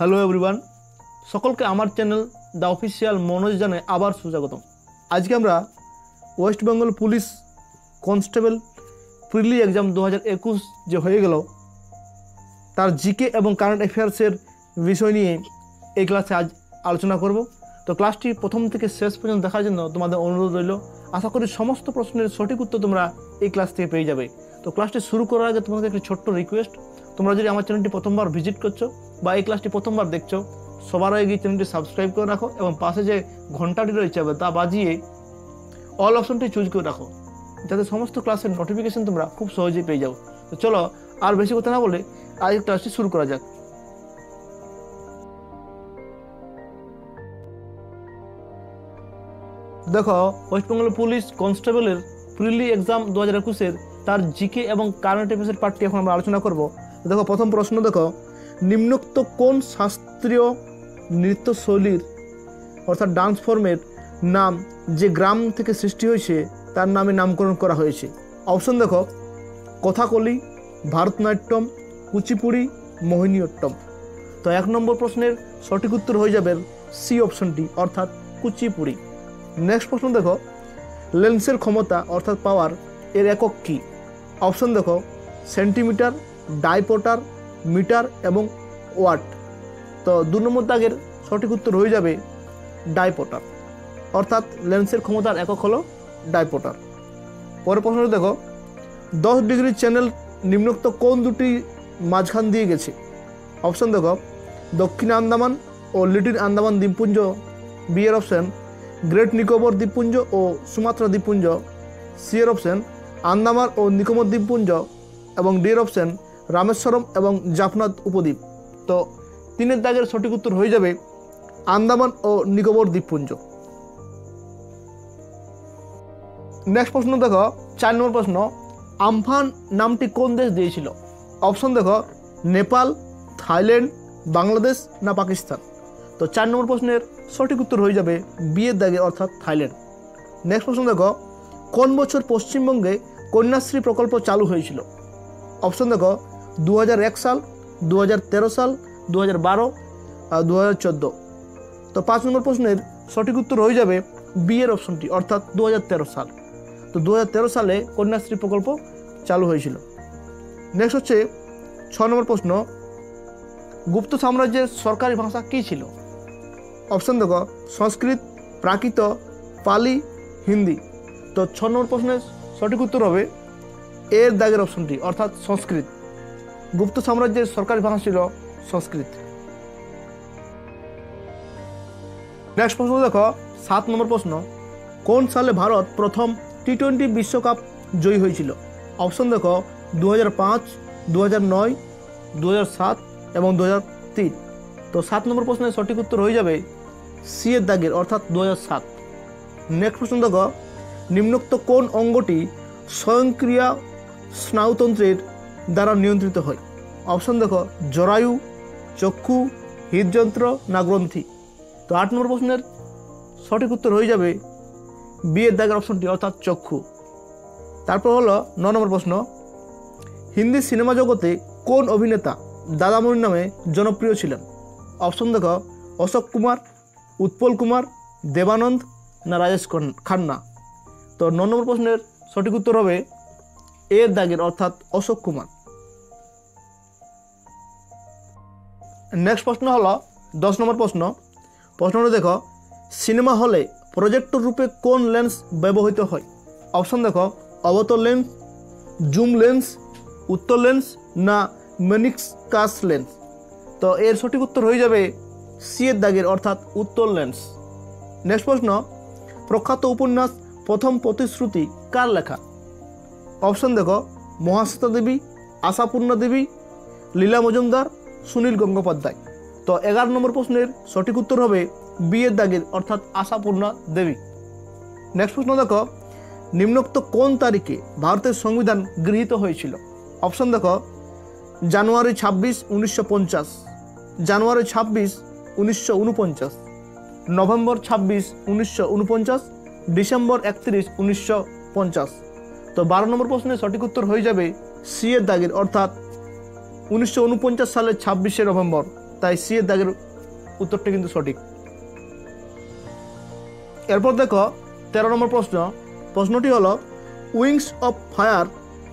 Hello everyone সকলকে আমার channel the official Manoj জানে আবার সুস্বাগতম। আজকে আমরা West Bengal police constable prelim exam দু একুশ যে হয়ে গেল, তার জিকে এবং কারেন্ট অ্যাফেয়ার্সের বিষয় নিয়ে এই ক্লাসে আজ আলোচনা করব। তো ক্লাসটি প্রথম থেকে শেষ পর্যন্ত দেখার জন্য তোমাদের অনুরোধ রইল। আশা করি সমস্ত প্রশ্নের সঠিক উত্তর তোমরা এই ক্লাস থেকে পেয়ে যাবে। তো ক্লাসটি শুরু করার আগে তোমাদের একটি ছোট্ট রিকোয়েস্ট তোমরা যদি আমার চ্যানেলটি প্রথমবার ভিজিট করছ বা এই ক্লাসটি প্রথমবার দেখছ, সবার আগে চ্যানেলটি সাবস্ক্রাইব করে রাখো এবং পাশে যে ঘন্টাটি রয়েছে তা বাজিয়ে অল অপশনটি চুজ করে রাখো, যাতে সমস্ত ক্লাসের নোটিফিকেশন তোমরা খুব সহজেই পেয়ে যাও। তো চলো, আর বেশি কথা না বলে আজ ক্লাসটি শুরু করা যাক। দেখো ওয়েস্টবেঙ্গল পুলিশ কনস্টেবলের প্রিলি এক্সাম দু হাজার একুশের তার জিকে এবং কারেন্ট অ্যাফেয়ার্সের পার্টটি এখন আমরা আলোচনা করব। দেখো, প্রথম প্রশ্ন দেখো নিম্নোক্ত কোন শাস্ত্রীয় নৃত্যশৈলীর, অর্থাৎ ডান্স ফর্মের নাম যে গ্রাম থেকে সৃষ্টি হয়েছে, তার নামে নামকরণ করা হয়েছে? অপশন দেখো, কথাকলি, ভারতনাট্যম, কুচিপুড়ি মোহিনীঅট্টম তো এক নম্বর প্রশ্নের সঠিক উত্তর হয়ে যাবে সি অপশনটি অর্থাৎ কুচিপুড়ি। নেক্সট প্রশ্ন দেখো, লেন্সের ক্ষমতা, অর্থাৎ পাওয়ার এর একক কী? অপশন দেখো সেন্টিমিটার ডাইপোটার মিটার এবং ওয়াট। তো দু নম্বর দাগের সঠিক উত্তর হয়ে যাবে ডাইপোটার। অর্থাৎ লেন্সের ক্ষমতার একক হলো ডাইপোটার। পরের প্রশ্ন দেখো, দশ ডিগ্রি চ্যানেল নিম্নোক্ত কোন দুটি মাঝখান দিয়ে গেছে? অপশন দেখো, দক্ষিণ আন্দামান ও লিটিল আন্দামান দ্বীপপুঞ্জ। বিয়ের অপশন, গ্রেট নিকোবর দ্বীপপুঞ্জ ও সুমাত্রা দ্বীপপুঞ্জ। সি এর অপশন, আন্দামান ও নিকোবর দ্বীপপুঞ্জ। এবং ডি এর অপশন রামেশ্বরম এবং জাফনাথ উপদ্বীপ। তো তিনের দাগের সঠিক উত্তর হয়ে যাবে আন্দামান ও নিকোবর দ্বীপপুঞ্জ। নেক্সট প্রশ্ন দেখো, চার নম্বর প্রশ্ন, আমফান নামটি কোন দেশ দিয়েছিল? অপশন দেখো, নেপাল, থাইল্যান্ড, বাংলাদেশ না পাকিস্তান? তো চার নম্বর প্রশ্নের সঠিক উত্তর হয়ে যাবে বিয়ের দাগে, অর্থাৎ থাইল্যান্ড। নেক্সট প্রশ্ন দেখো, কোন বছর পশ্চিমবঙ্গে কন্যাশ্রী প্রকল্প চালু হয়েছিল? অপশন দেখো দু হাজার এক সাল দু হাজার তেরো সাল দু হাজার বারো দু তো পাঁচ নম্বর প্রশ্নের সঠিক উত্তর হয়ে যাবে বিয়ের অপশনটি, অর্থাৎ দু হাজার তেরো সাল। তো দু হাজার তেরো সালে কন্যাশ্রী প্রকল্প চালু হয়েছিল। নেক্সট হচ্ছে ছ নম্বর প্রশ্ন, গুপ্ত সাম্রাজ্যের সরকারি ভাষা কী ছিল? অপশন দেখো, সংস্কৃত, প্রাকৃত, পালি, হিন্দি। তো ছ নম্বর প্রশ্নের সঠিক উত্তর হবে এর দাগের অপশনটি, অর্থাৎ সংস্কৃত। গুপ্ত সাম্রাজ্যের সরকারি ভাষা ছিল সংস্কৃত। নেক্সট প্রশ্ন দেখো, সাত নম্বর প্রশ্ন, কোন সালে ভারত প্রথম টি টোয়েন্টি বিশ্বকাপ জয়ী হয়েছিল? অপশন দেখো দু হাজার পাঁচ দু হাজার নয় দু হাজার সাত এবং দু হাজার তিন। তো সাত নম্বর প্রশ্নের সঠিক উত্তর হয়ে যাবে সি এর দাগের, অর্থাৎ দু হাজার সাত। নেক্সট প্রশ্ন দেখো, নিম্নোক্ত কোন অঙ্গটি স্বয়ংক্রিয়া স্নায়ুতন্ত্রের দ্বারা নিয়ন্ত্রিত হয়। অপশন দেখো, জরায়ু, চক্ষু, হৃদযন্ত্র, না গ্রন্থি। তো আট নম্বর প্রশ্নের সঠিক উত্তর হয়ে যাবে বিয়ের দাগের অপশনটি, অর্থাৎ চক্ষু। তারপর হলো ন নম্বর প্রশ্ন, হিন্দি সিনেমা জগতে কোন অভিনেতা দাদামণি নামে জনপ্রিয় ছিলেন? অপশন দেখো, অশোক কুমার, উৎপল কুমার, দেবানন্দ, না রাজেশ খান্না। তো ন নম্বর প্রশ্নের সঠিক উত্তর হবে এর দাগের, অর্থাৎ অশোক কুমার। নেক্সট প্রশ্ন হলো, দশ নম্বর প্রশ্ন। প্রশ্নটা দেখো, সিনেমা হলে প্রজেক্টর রূপে কোন লেন্স ব্যবহৃত হয়? অপশন দেখো অবতর লেন্স জুম লেন্স উত্তর লেন্স না মেনিক্স কাস লেন্স তো এর সঠিক উত্তর হয়ে যাবে সি এর দাগের, অর্থাৎ উত্তর লেন্স নেক্সট প্রশ্ন, প্রখ্যাত উপন্যাস প্রথম প্রতিশ্রুতি কার লেখা? অপশন দেখো, মহাশ্বেতা দেবী, আশাপূর্ণা দেবী, লীলা মজুমদার সুনীল গঙ্গোপাধ্যায়। তো এগারো নম্বর প্রশ্নের সঠিক উত্তর হবে বিয়ের দাগের, অর্থাৎ আশাপূর্ণা দেবী। নেক্সট প্রশ্ন দেখো, নিম্নোক্ত কোন তারিখে ভারতের সংবিধান গৃহীত হয়েছিল? অপশন দেখো, জানুয়ারি ছাব্বিশ উনিশশো পঞ্চাশ, জানুয়ারি ছাব্বিশ উনিশশো উনপঞ্চাশ, নভেম্বর ছাব্বিশ উনিশশো উনপঞ্চাশ, ডিসেম্বর একত্রিশ উনিশশো পঞ্চাশ। তো বারো নম্বর প্রশ্নের সঠিক উত্তর হয়ে যাবে সি এর দাগের, অর্থাৎ উনিশশো সালের ছাব্বিশে নভেম্বর, তাই সি এর দাগের উত্তরটি কিন্তু সঠিক। এরপর দেখো, তেরো নম্বর প্রশ্ন। প্রশ্নটি হলো, উইংস অফ ফায়ার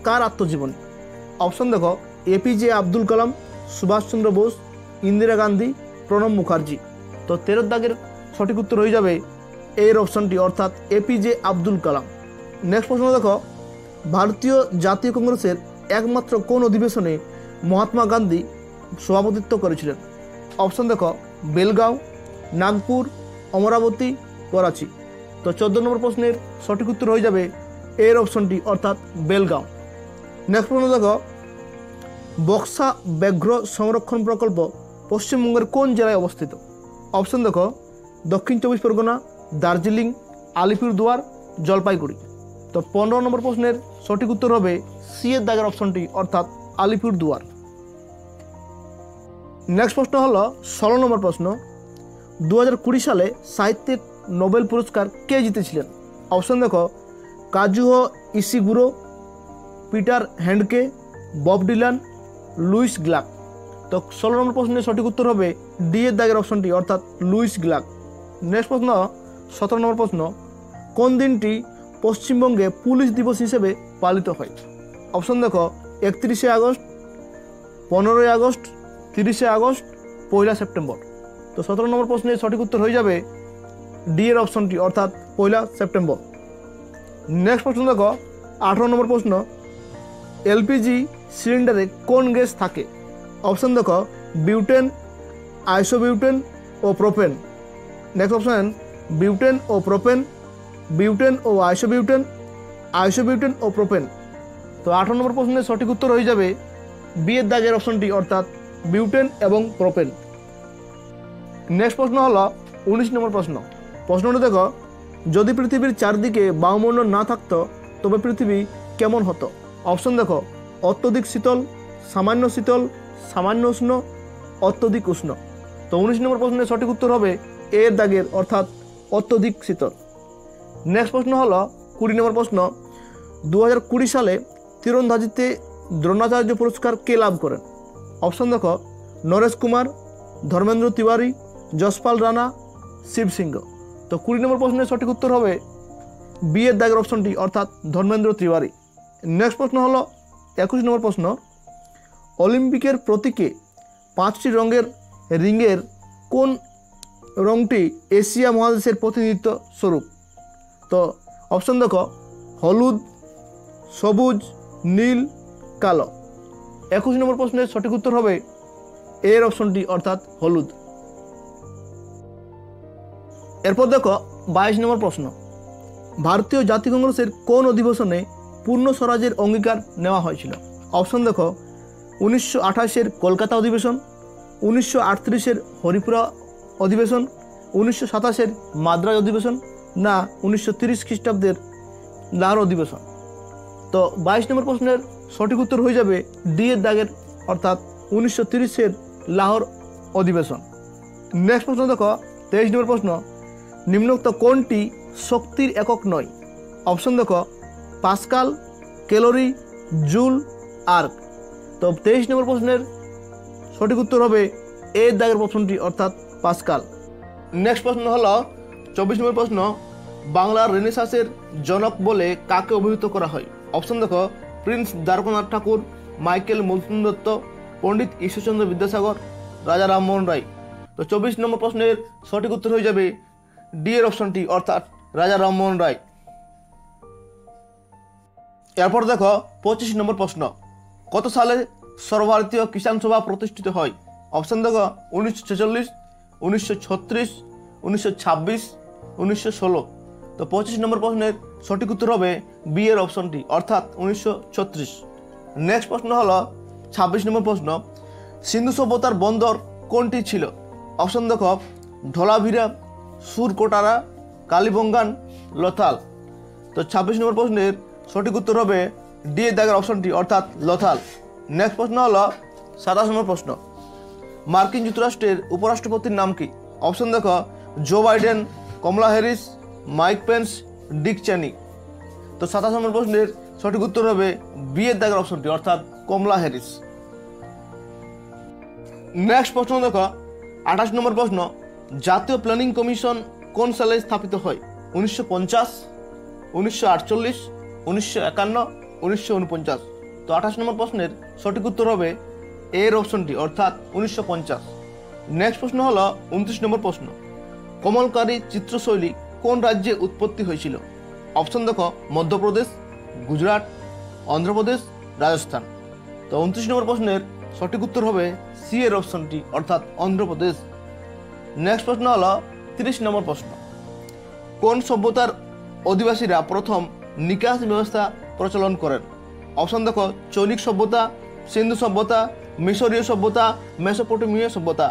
কার আত্মজীবনী? অপশন দেখো এপিজে আব্দুল কালাম, সুভাষচন্দ্র বোস, ইন্দিরা গান্ধী, প্রণব মুখার্জি। তো তেরো দাগের সঠিক উত্তর হয়ে যাবে এর অপশনটি, অর্থাৎ এপিজে আব্দুল কালাম। নেক্সট প্রশ্ন দেখো, ভারতীয় জাতীয় কংগ্রেসের একমাত্র কোন অধিবেশনে মহাত্মা গান্ধী সভাপতিত্ব করেছিলেন। অপশন দেখো, বেলগাঁও, নাগপুর, অমরাবতী, করাচি। তো চোদ্দ নম্বর প্রশ্নের সঠিক উত্তর হয়ে যাবে এর অপশনটি অর্থাৎ বেলগাঁও। নেক্সট প্রশ্ন দেখো, বক্সা ব্যাঘ্র সংরক্ষণ প্রকল্প পশ্চিমবঙ্গের কোন জেলায় অবস্থিত? অপশন দেখো, দক্ষিণ চব্বিশ পরগনা, দার্জিলিং, আলিপুরদুয়ার, জলপাইগুড়ি। তো পনেরো নম্বর প্রশ্নের সঠিক উত্তর হবে সি এর দাগের অপশনটি অর্থাৎ আলিপুরদুয়ার নেক্সট প্রশ্ন হলো, ষোলো নম্বর প্রশ্ন। দু সালে সাহিত্যিক নোবেল পুরস্কার কে জিতেছিলেন? অপশন দেখো, Kazuo Ishiguro Peter Handke Bob Dylan, Louise Gluck. তো ষোলো নম্বর প্রশ্নের সঠিক উত্তর হবে ডি এর দাগের অপশনটি, অর্থাৎ লুইস গ্লাক। নেক্সট প্রশ্ন, সতেরো নম্বর প্রশ্ন, কোন দিনটি পশ্চিমবঙ্গে পুলিশ দিবস হিসেবে পালিত হয়? অপশন দেখো একত্রিশে আগস্ট, পনেরোই আগস্ট, তিরিশে আগস্ট, পয়লা সেপ্টেম্বর। তো সতেরো নম্বর প্রশ্নের সঠিক উত্তর হয়ে যাবে ডি এর অপশনটি, অর্থাৎ পয়লা সেপ্টেম্বর। নেক্সট প্রশ্ন দেখো, আঠারো নম্বর প্রশ্ন, এলপিজি সিলিন্ডারে কোন গ্যাস থাকে? অপশন দেখো, বিউটেন, আইসোবিউটেন ও প্রোপেন। নেক্সট অপশন, বিউটেন ও প্রোপেন, বিউটেন ও আইসোবিউটেন আইসোবিউটেন ও প্রোপেন। তো আঠারো নম্বর প্রশ্নের সঠিক উত্তর হয়ে যাবে বিয়ের দাগের অপশনটি, অর্থাৎ বিউটেন এবং প্রোপেন। নেক্সট প্রশ্ন হলো উনিশ নম্বর প্রশ্ন। প্রশ্নটি দেখো, যদি পৃথিবীর চারদিকে বায়ুমণ্ডল না থাকতো, তবে পৃথিবী কেমন হতো? অপশন দেখো, অত্যধিক শীতল, সামান্য শীতল, সামান্য উষ্ণ, অত্যধিক উষ্ণ। তো উনিশ নম্বর প্রশ্নের সঠিক উত্তর হবে এর দাগের, অর্থাৎ অত্যধিক শীতল। নেক্সট প্রশ্ন হলো কুড়ি নম্বর প্রশ্ন। দু হাজার কুড়ি সালে তীরন্দাজিতে দ্রোণাচার্য পুরস্কার কে লাভ করেন? অপশন দেখো, নরেশ কুমার, ধর্মেন্দ্র তিওয়ারি, যশপাল রানা, শিব সিংহ। তো কুড়ি নম্বর প্রশ্নের সঠিক উত্তর হবে বি এর দাগের অপশনটি অর্থাৎ ধর্মেন্দ্র তিওয়ারি। নেক্সট প্রশ্ন হলো, একুশ নম্বর প্রশ্ন, অলিম্পিকের প্রতীকে পাঁচটি রঙের রিংয়ের কোন রংটি এশিয়া মহাদেশের প্রতিনিধিত্ব স্বরূপ? তো অপশন দেখো, হলুদ, সবুজ নীল, কালো। একুশ নম্বর প্রশ্নের সঠিক উত্তর হবে এর অপশনটি, অর্থাৎ হলুদ। এরপর দেখো বাইশ নম্বর প্রশ্ন। ভারতীয় জাতীয় কংগ্রেসের কোন অধিবেশনে পূর্ণ স্বরাজের অঙ্গীকার নেওয়া হয়েছিল? অপশন দেখো, উনিশশো আঠাশের কলকাতা অধিবেশন, উনিশশো আটত্রিশের হরিপুরা অধিবেশন, উনিশশো সাতাশের মাদ্রাজ অধিবেশন, না, উনিশশো তিরিশ খ্রিস্টাব্দের লাহোর অধিবেশন। তো বাইশ নম্বর প্রশ্নের সঠিক উত্তর হয়ে যাবে ডি এর দাগের, অর্থাৎ উনিশশো তিরিশের লাহোর অধিবেশন। নেক্সট প্রশ্ন দেখো, তেইশ নম্বর প্রশ্ন, নিম্নোক্ত কোনটি শক্তির একক নয়? অপশন দেখো, পাস্কাল, ক্যালোরি, জুল, আর্ক। তো তেইশ নম্বর প্রশ্নের সঠিক উত্তর হবে এর দাগের অপশনটি অর্থাৎ পাস্কাল। নেক্সট প্রশ্ন হলো, চব্বিশ নম্বর প্রশ্ন, বাংলার রেনেসাসের জনক বলে কাকে অভিহিত করা হয়? অপশন দেখো প্রিন্স দ্বারকনাথ ঠাকুর, মাইকেল মধুসূদন দত্ত, পণ্ডিত ঈশ্বরচন্দ্র বিদ্যাসাগর, রাজা রামমোহন রায়। তো চব্বিশ নম্বর প্রশ্নের সঠিক উত্তর হয়ে যাবে ডি এর অপশনটি অর্থাৎ রাজা রামমোহন রায়। এরপর দেখো পঁচিশ নম্বর প্রশ্ন, কত সালে সর্বভারতীয় কিষাণ সভা প্রতিষ্ঠিত হয়? অপশন দেখো উনিশশো ছেচল্লিশ, উনিশশো ছত্রিশ, উনিশশো ছাব্বিশ, উনিশশো ষোলো। তো পঁচিশ নম্বর প্রশ্নের সঠিক উত্তর হবে বি এর অপশনটি অর্থাৎ উনিশশো ছত্রিশ। নেক্সট প্রশ্ন হলো, ছাব্বিশ নম্বর প্রশ্ন, সিন্ধু সভ্যতার বন্দর কোনটি ছিল? অপশন দেখো ঢোলাভিরা সুরকোটারা, কালীবঙ্গান লথাল তো ছাব্বিশ নম্বর প্রশ্নের সঠিক উত্তর হবে ডি এর দাগের অপশনটি অর্থাৎ লথাল নেক্সট প্রশ্ন হলো, সাতাশ নম্বর প্রশ্ন, মার্কিন যুক্তরাষ্ট্রের উপরাষ্ট্রপতির নাম কি? অপশন দেখো, Joe Biden, Kamala Harris, Mike Pence, Dick Cheney. তো সাতাশ নম্বর প্রশ্নের সঠিক উত্তর হবে বি এর দাগের অপশনটি, অর্থাৎ কমলা হ্যারিস। নেক্সট প্রশ্ন দেখো, আঠাশ নম্বর প্রশ্ন, জাতীয় প্ল্যানিং কমিশন কোন সালে স্থাপিত হয়? উনিশশো পঞ্চাশ, উনিশশো আটচল্লিশ, উনিশশো একান্ন, উনিশশো উনপঞ্চাশ। তো আঠাশ নম্বর প্রশ্নের সঠিক উত্তর হবে এর অপশনটি, অর্থাৎ উনিশশো পঞ্চাশ। নেক্সট প্রশ্ন হলো, উনত্রিশ নম্বর প্রশ্ন, কমলকারী চিত্রশৈলী কোন রাজ্যে উৎপত্তি হয়েছিল? অপশন দেখো, মধ্যপ্রদেশ, গুজরাট, অন্ধ্রপ্রদেশ, রাজস্থান। তো উনত্রিশ নম্বর প্রশ্নের সঠিক উত্তর হবে সি এর অপশনটি, অর্থাৎ অন্ধ্রপ্রদেশ। নেক্সট প্রশ্ন হলো তিরিশ নম্বর প্রশ্ন। কোন সভ্যতার অধিবাসীরা প্রথম নিকাশ ব্যবস্থা প্রচলন করেন? অপশন দেখো, চৈনিক সভ্যতা, সিন্ধু সভ্যতা, মিশরীয় সভ্যতা, মেসোপটেমীয় সভ্যতা।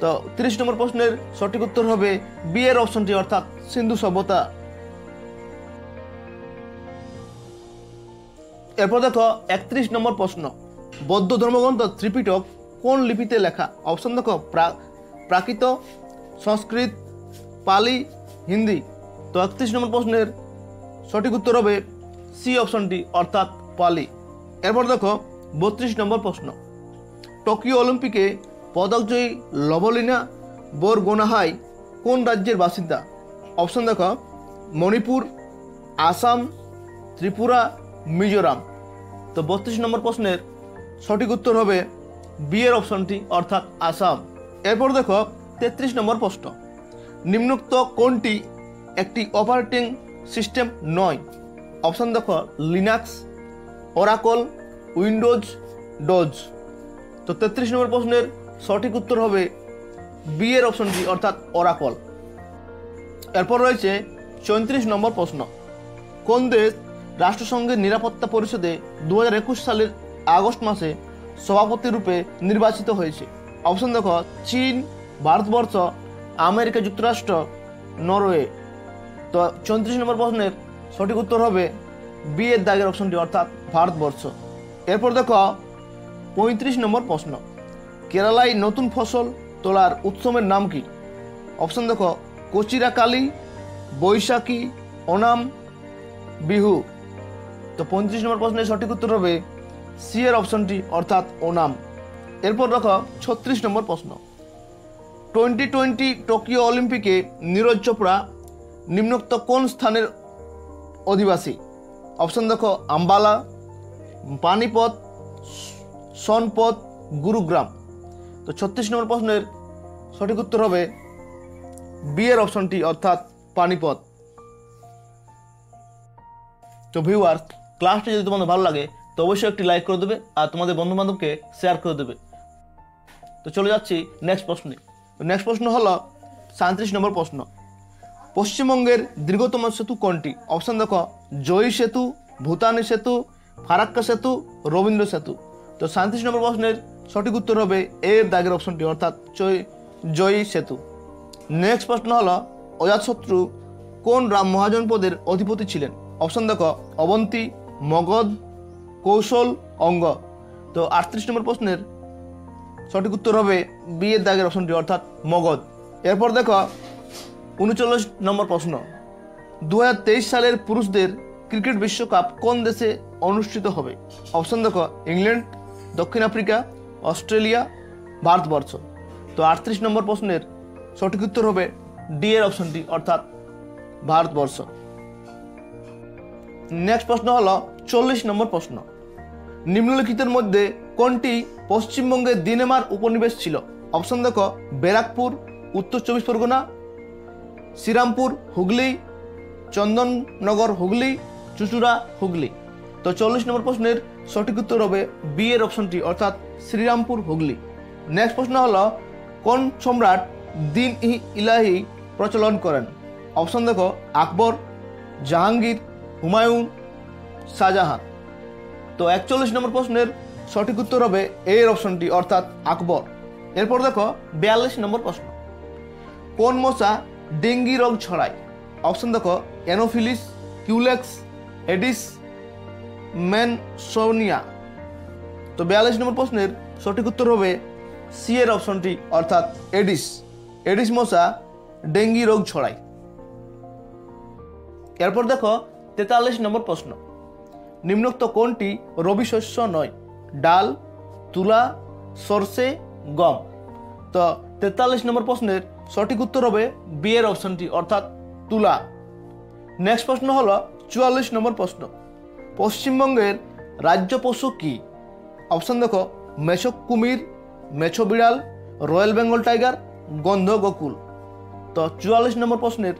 তো তিরিশ নম্বর প্রশ্নের সঠিক উত্তর হবে বি এর অপশনটি, অর্থাৎ সিন্ধু সভ্যতা। এরপর দেখো, একত্রিশ নম্বর প্রশ্ন। বৌদ্ধ ধর্মগ্রন্থ ত্রিপিটক কোন লিপিতে লেখা? অপশন দেখো, প্রা- প্রাকৃত, সংস্কৃত, পালি, হিন্দি। তো একত্রিশ নম্বর প্রশ্নের সঠিক উত্তর হবে সি অপশনটি অর্থাৎ পালি। এরপর দেখো, বত্রিশ নম্বর প্রশ্ন। টোকিও অলিম্পিকে পদকজয়ী লবলিনা বোরগোনাহাই কোন রাজ্যের বাসিন্দা? অপশন দেখো, মণিপুর, আসাম, ত্রিপুরা মিজোরাম। তো বত্রিশ নম্বর প্রশ্নের সঠিক উত্তর হবে বি এর অপশনটি, অর্থাৎ আসাম। এরপর দেখো, তেত্রিশ নম্বর প্রশ্ন। নিম্নোক্ত কোনটি একটি অপারেটিং সিস্টেম নয়? অপশন দেখো, লিনাক্স, ওরাকল, উইন্ডোজ, ডোজ। তো তেত্রিশ নম্বর প্রশ্নের সঠিক উত্তর হবে বি এর অপশনটি, অর্থাৎ ওরাকল। এরপর রয়েছে চৌত্রিশ নম্বর প্রশ্ন। কোন দেশ রাষ্ট্রসংঘের নিরাপত্তা পরিষদে দু হাজার একুশ সালের আগস্ট মাসে সভাপতি রূপে নির্বাচিত হয়েছে। অপশন দেখো চীন, ভারতবর্ষ, আমেরিকা, যুক্তরাষ্ট্র, নরওয়ে। তো চৌত্রিশ নম্বর প্রশ্নের সঠিক উত্তর হবে বি এর দাগের অপশনটি, অর্থাৎ ভারতবর্ষ। এরপর দেখো পঁয়ত্রিশ নম্বর প্রশ্ন। কেরালায় নতুন ফসল তোলার উৎসবের নাম কি? অপশন দেখো কচিরা কালী বৈশাখী, ওনাম, বিহু। তো পঁয়ত্রিশ নম্বর প্রশ্নের সঠিক উত্তর হবে সি এর অপশনটি, অর্থাৎ ওনাম। এরপর দেখো ছত্রিশ নম্বর প্রশ্ন। টোয়েন্টি টোয়েন্টি টোকিও অলিম্পিকে নীরজ চোপড়া নিম্নোক্ত কোন স্থানের অধিবাসী? অপশন দেখো, আম্বালা, পানিপথ, সনপথ, গুরুগ্রাম। তো ছত্রিশ নম্বর প্রশ্নের সঠিক উত্তর হবে বি এর অপশনটি, অর্থাৎ পানিপথ। তো ভিউয়ার্স ক্লাসটি যদি তোমাদের ভালো লাগে, তো অবশ্যই একটি লাইক করে দেবে আর তোমাদের বন্ধু বান্ধবকে শেয়ার করে দেবে। তো চলে যাচ্ছি নেক্সট প্রশ্নে। নেক্সট প্রশ্ন হলো সাঁত্রিশ নম্বর প্রশ্ন। পশ্চিমবঙ্গের দীর্ঘতম সেতু কোনটি? অপশন দেখো, জয়ী সেতু ভুতানি সেতু, ফারাক্কা সেতু, রবীন্দ্র সেতু। তো সাঁত্রিশ নম্বর প্রশ্নের সঠিক উত্তর হবে এর দাগের অপশনটি অর্থাৎ জয়- জয়ী সেতু। নেক্সট প্রশ্ন হলো, অজাতশত্রু কোন রাম মহাজন পদের অধিপতি ছিলেন? অপশন দেখো, অবন্তী মগধ, কৌশল, অঙ্গ। তো আটত্রিশ নম্বর প্রশ্নের সঠিক উত্তর হবে বি এর দাগের অপশনটি, অর্থাৎ মগধ। এরপর দেখো, উনচল্লিশ নম্বর প্রশ্ন। দু হাজার তেইশ সালের পুরুষদের ক্রিকেট বিশ্বকাপ কোন দেশে অনুষ্ঠিত হবে? অপশন দেখো, ইংল্যান্ড, দক্ষিণ আফ্রিকা, অস্ট্রেলিয়া, ভারতবর্ষ। তো আটত্রিশ নম্বর প্রশ্নের সঠিক উত্তর হবে ডি এর অপশনটি, অর্থাৎ ভারতবর্ষ। নেক্সট প্রশ্ন হলো চল্লিশ নম্বর প্রশ্ন। নিম্নলিখিতের মধ্যে কোনটি পশ্চিমবঙ্গের দিনেমার উপনিবেশ ছিল? অপশন দেখো, ব্যারাকপুর, উত্তর চব্বিশ পরগনা, শ্রীরামপুর, হুগলি, চন্দননগর, হুগলি, চুচুড়া, হুগলি। তো চল্লিশ নম্বর প্রশ্নের সঠিক উত্তর হবে বি এর অপশনটি অর্থাৎ শ্রীরামপুর, হুগলি। নেক্সট প্রশ্ন হলো, কোন সম্রাট দিন ই ইলাহি প্রচলন করেন? অপশন দেখো, আকবর, জাহাঙ্গীর হুমায়ুন শাহজাহান। তো একচল্লিশ নম্বর প্রশ্নের সঠিক উত্তর হবে এর অপশনটি, অর্থাৎ আকবর। এরপর দেখো বিয়াল্লিশ নম্বর প্রশ্ন। কোন মশা ডেঙ্গি রোগ ছড়ায়? অপশন দেখো, অ্যানোফিলিস, কিউলেক্স, এডিস, ম্যানসোনিয়া। তো বিয়াল্লিশ নম্বর প্রশ্নের সঠিক উত্তর হবে সি এর অপশনটি, অর্থাৎ এডিস। এডিস মশা ডেঙ্গি রোগ ছড়ায়। এরপর দেখো তেতাল্লিশ নম্বর প্রশ্ন। নিম্নোক্ত কোনটি রবি শস্য নয়? ডাল, তুলা, সর্ষে, গম? তো তেতাল্লিশ নম্বর প্রশ্নের সঠিক উত্তর হবে বিয়ের অপশনটি, অর্থাৎ তুলা। নেক্সট প্রশ্ন হল চুয়াল্লিশ নম্বর প্রশ্ন। পশ্চিমবঙ্গের রাজ্য পশু কি? অপশন দেখো, মেছো কুমির, মেছো বিড়াল, রয়্যাল বেঙ্গল টাইগার গন্ধ গোকুল তো চুয়াল্লিশ নম্বর প্রশ্নের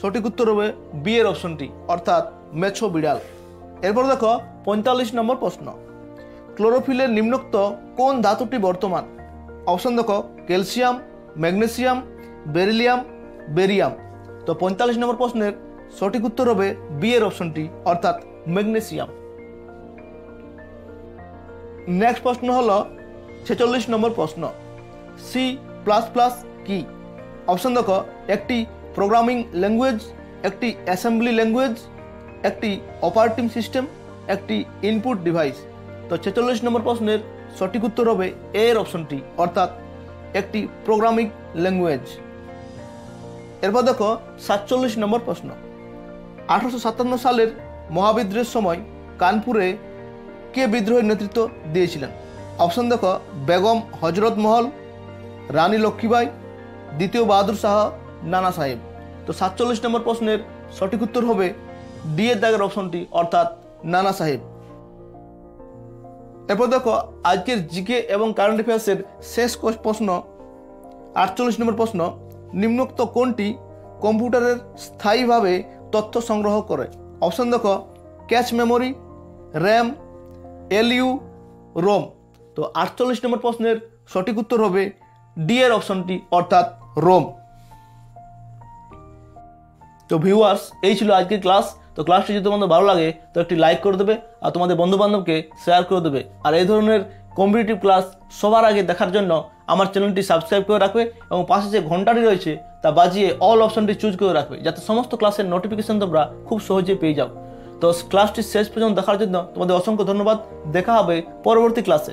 সঠিক উত্তর হবে বি এর অপশনটি, অর্থাৎ মেছো বিড়াল এরপর দেখো, পঁয়তাল্লিশ নম্বর প্রশ্ন। ক্লোরোফিলের নিম্নোক্ত কোন ধাতুটি বর্তমান? অপশন দেখো, ক্যালসিয়াম, ম্যাগনেসিয়াম, বেরিলিয়াম, বেরিয়াম। তো পঁয়তাল্লিশ নম্বর প্রশ্নের সঠিক উত্তর হবে বি এর অপশনটি, অর্থাৎ ম্যাগনেসিয়াম। নেক্সট প্রশ্ন হল, ছেচল্লিশ নম্বর প্রশ্ন। সি প্লাস প্লাস কি? অপশন দেখো, একটি প্রোগ্রামিং ল্যাঙ্গুয়েজ একটি অ্যাসেম্বলি ল্যাঙ্গুয়েজ একটি অপারেটিং সিস্টেম একটি ইনপুট ডিভাইস তো ছেচল্লিশ নম্বর প্রশ্নের সঠিক উত্তর হবে এর অপশনটি অর্থাৎ একটি প্রোগ্রামিং ল্যাঙ্গুয়েজ এরপর দেখো, সাতচল্লিশ নম্বর প্রশ্ন। আঠারোশো সাতান্ন সালের মহাবিদ্রোহের সময় কানপুরে কে বিদ্রোহের নেতৃত্ব দিয়েছিলেন? অপশন দেখো, বেগম হজরত মহল, রানী লক্ষ্মীবাই দ্বিতীয় বাহাদুর শাহ নানা সাহেব, তো সাতচল্লিশ নম্বর প্রশ্নের সঠিক উত্তর হবে ডি এর দাগের অপশনটি, অর্থাৎ নানা সাহেব। এরপর দেখো, আজকের জিকে এবং কারেন্ট অ্যাফেয়ার্সের শেষ প্রশ্ন, আটচল্লিশ নম্বর প্রশ্ন, নিম্নোক্ত কোনটি কম্পিউটারের স্থায়ীভাবে তথ্য সংগ্রহ করে? অপশন দেখো, cache memory, RAM, ALU, ROM. তো আটচল্লিশ নম্বর প্রশ্নের সঠিক উত্তর হবে ডি এর অপশনটি, অর্থাৎ রোম। তো ভিউয়ার্স এই ছিল আজকের ক্লাস তো ক্লাসটি যদি তোমাদের ভালো লাগে, তো একটি লাইক করে দেবে আর তোমাদের বন্ধু বান্ধবকে শেয়ার করে দেবে। আর এই ধরনের কম্পিটিটিভ ক্লাস সবার আগে দেখার জন্য আমার চ্যানেলটি সাবস্ক্রাইব করে রাখবে এবং পাশে যে ঘন্টাটি রয়েছে, তা বাজিয়ে অল অপশনটি চুজ করে রাখবে, যাতে সমস্ত ক্লাসের নোটিফিকেশন তোমরা খুব সহজে পেয়ে যাও। তো ক্লাসটি শেষ পর্যন্ত দেখার জন্য তোমাদের অসংখ্য ধন্যবাদ। দেখা হবে পরবর্তী ক্লাসে